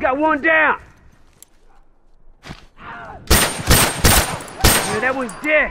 Got one down. That one's dead.